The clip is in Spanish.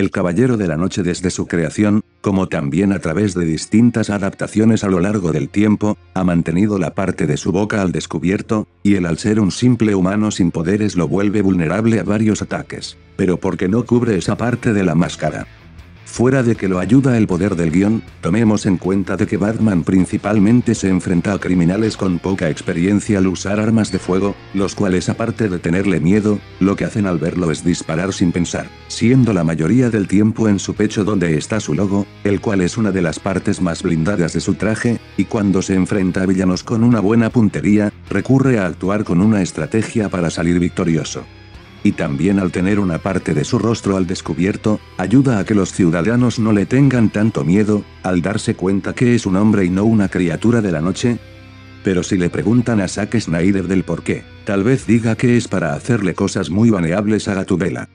el Caballero de la Noche desde su creación, como también a través de distintas adaptaciones a lo largo del tiempo, ha mantenido la parte de su boca al descubierto, y él al ser un simple humano sin poderes lo vuelve vulnerable a varios ataques. Pero porque no cubre esa parte de la máscara. Fuera de que lo ayuda el poder del guion, tomemos en cuenta de que Batman principalmente se enfrenta a criminales con poca experiencia al usar armas de fuego, los cuales aparte de tenerle miedo, lo que hacen al verlo es disparar sin pensar, siendo la mayoría del tiempo en su pecho donde está su logo, el cual es una de las partes más blindadas de su traje, y cuando se enfrenta a villanos con una buena puntería, recurre a actuar con una estrategia para salir victorioso y también al tener una parte de su rostro al descubierto, ayuda a que los ciudadanos no le tengan tanto miedo, al darse cuenta que es un hombre y no una criatura de la noche. Pero si le preguntan a Zack Snyder del por qué, tal vez diga que es para hacerle cosas muy baneables a Gatubela.